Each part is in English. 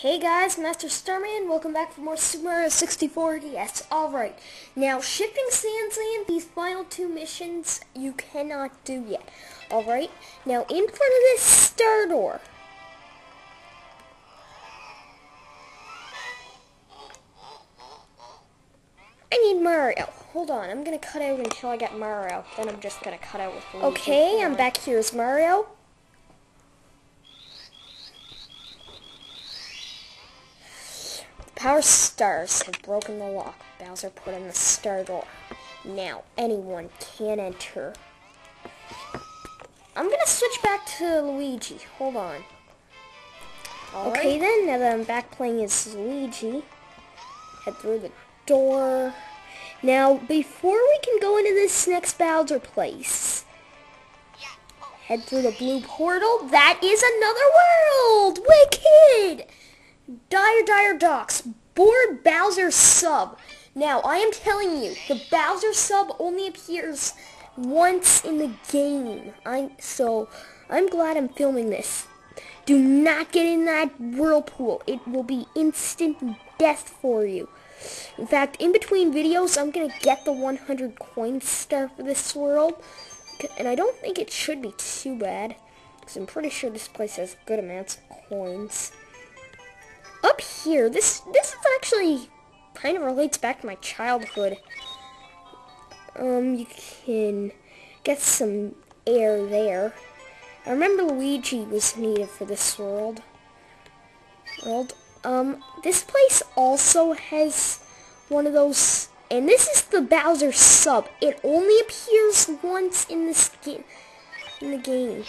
Hey guys, Master Starman, welcome back for more Super Mario 64 DS. Alright, now Shifting Sand Land, these final two missions you cannot do yet. Alright, now in front of this star door. I need Mario. Hold on, I'm gonna cut out until I get Mario. Then I'm just gonna cut out with Luigi. Okay, I'm back here as Mario. Power stars have broken the lock. Bowser put in the star door. Now, anyone can enter. I'm gonna switch back to Luigi. Hold on. All okay right. then, now that I'm back playing as Luigi, head through the door. Now, before we can go into this next Bowser place, oh. head through the blue portal. That is another world! Wicked! Dire Dire Docks, board Bowser sub. Now, I am telling you, the Bowser sub only appears once in the game. I So, I'm glad I'm filming this. Do not get in that whirlpool. It will be instant death for you. In fact, in between videos, I'm going to get the 100 coin star for this world. And I don't think it should be too bad. Because I'm pretty sure this place has good amounts of coins up here, this this is actually kind of relates back to my childhood. Um, you can get some air there. I remember Luigi was needed for this world. World. Um, this place also has one of those, and this is the Bowser sub. It only appears once in this game, in the game.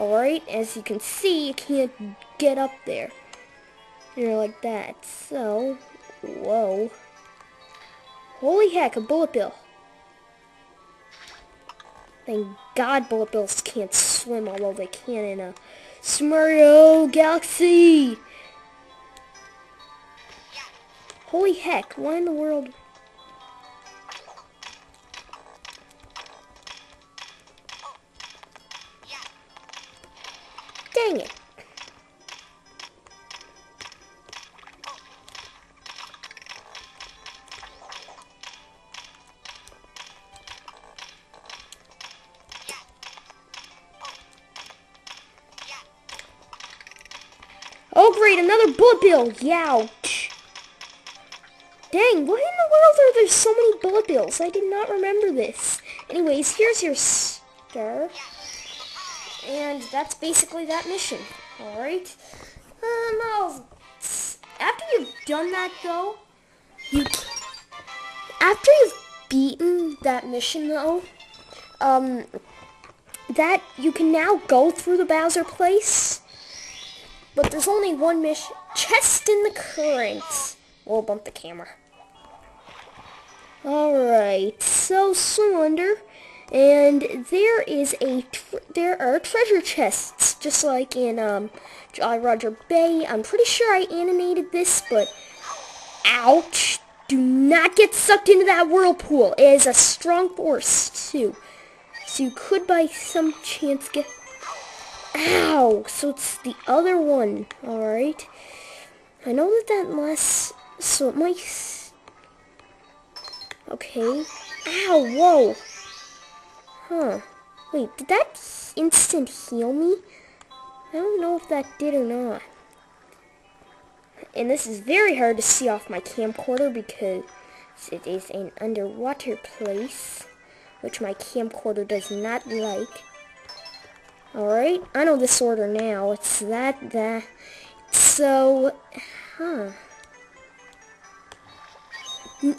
Alright, as you can see, you can't get up there. You're like that. So, whoa. Holy heck, a bullet bill. Thank God bullet bills can't swim, although they can in a Smurrio Galaxy. Holy heck, why in the world Oh great, another bullet bill! Youch! Dang, why in the world are there so many bullet bills? I did not remember this. Anyways, here's your star. And that's basically that mission. Alright. Um, I'll, after you've done that, though, you after you've beaten that mission, though, um, that you can now go through the Bowser place. But there's only one mission. Chest in the current. We'll bump the camera. Alright, so Cylinder and there is a there are treasure chests just like in um Jolly Roger Bay. I'm pretty sure I animated this, but ouch! Do not get sucked into that whirlpool. It is a strong force too, so you could by some chance get. Ow! So it's the other one. All right. I know that that lasts. So it might. Okay. Ow! Whoa! Huh. Wait, did that instant heal me? I don't know if that did or not. And this is very hard to see off my camcorder because it is an underwater place, which my camcorder does not like. Alright, I know this order now. It's that, that. So, huh. Hmm.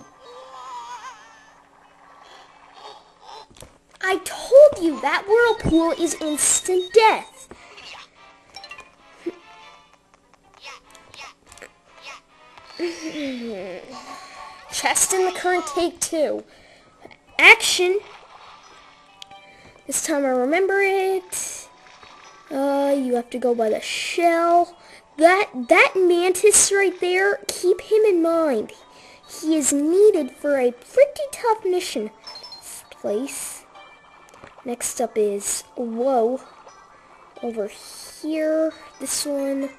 I told you that whirlpool is instant death. Chest in the current take two. Action. This time I remember it. Uh, you have to go by the shell. That that mantis right there, keep him in mind. He is needed for a pretty tough mission. This place. Next up is, whoa. over here. This one.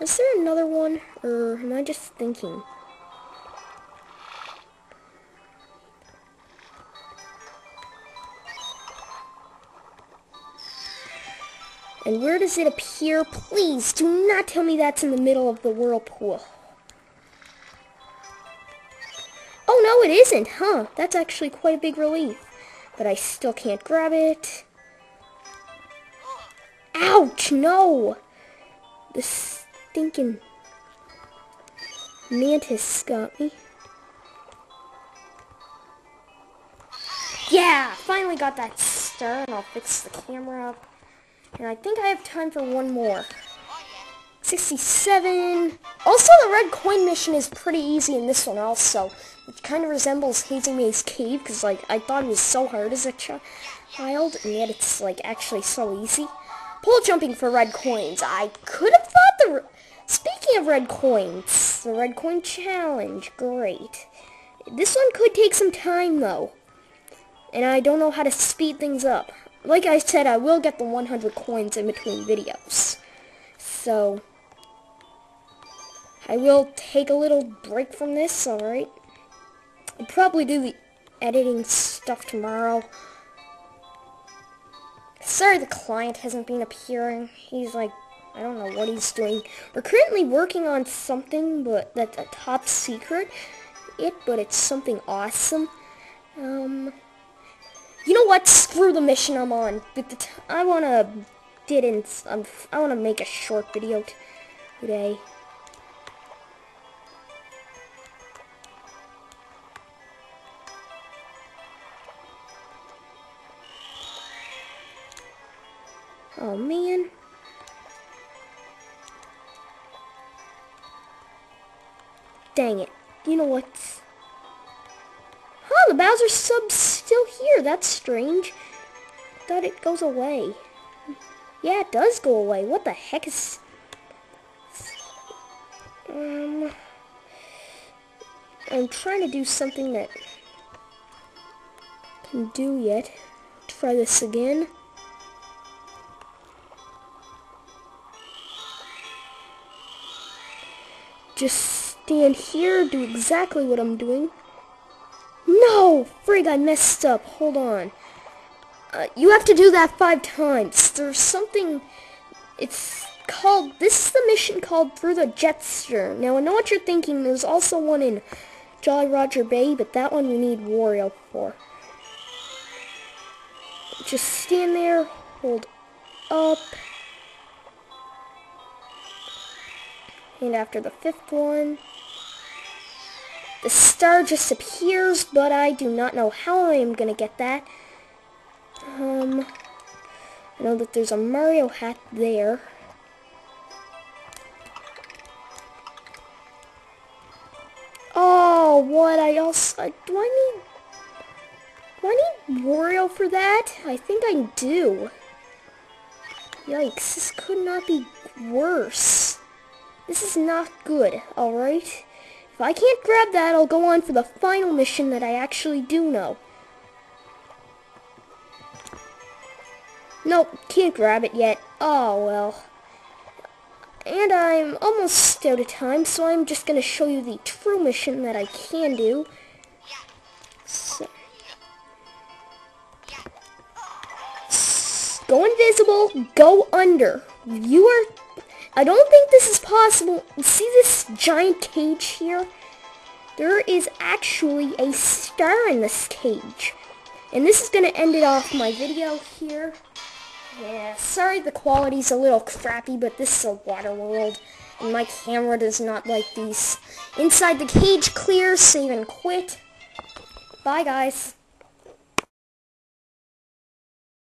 Is there another one? Or am I just thinking? And where does it appear? Please, do not tell me that's in the middle of the whirlpool. Oh, no, it isn't, huh? That's actually quite a big relief. But I still can't grab it. Ouch, no! The stinking mantis got me. Yeah, finally got that star, and I'll fix the camera up. And I think I have time for one more. 67. Also, the red coin mission is pretty easy in this one also. It kind of resembles Hazy Maze Cave, because, like, I thought it was so hard as a child, and yet it's, like, actually so easy. Pole jumping for red coins. I could have thought the... Speaking of red coins, the red coin challenge, great. This one could take some time, though. And I don't know how to speed things up. Like I said, I will get the 100 coins in between videos. So, I will take a little break from this, alright? I'll probably do the editing stuff tomorrow. Sorry the client hasn't been appearing. He's like, I don't know what he's doing. We're currently working on something, but that's a top secret. It, but it's something awesome. Um, you know what? Screw the mission I'm on. I wanna didn't. Um, I wanna make a short video today. Oh man. Dang it. You know what? Huh, the Bowser sub's still here. That's strange. Thought it goes away. Yeah, it does go away. What the heck is... Um... I'm trying to do something that can do yet. Try this again. Just stand here, do exactly what I'm doing. No! Frig, I messed up. Hold on. Uh, you have to do that five times. There's something... It's called... This is the mission called Through the Jet Stream. Now, I know what you're thinking. There's also one in Jolly Roger Bay, but that one we need Wario for. Just stand there, hold up. And after the fifth one, the star just appears, but I do not know how I am going to get that. Um, I know that there's a Mario hat there. Oh, what? I also... do I need... Do I need Wario for that? I think I do. Yikes, this could not be worse. This is not good, alright? If I can't grab that, I'll go on for the final mission that I actually do know. Nope, can't grab it yet. Oh, well. And I'm almost out of time, so I'm just going to show you the true mission that I can do. So. Go invisible, go under. You are I don't think this is possible. See this giant cage here? There is actually a star in this cage. And this is going to end it off my video here. Yeah, sorry the quality's a little crappy, but this is a water world. And my camera does not like these. Inside the cage clear, save and quit. Bye, guys.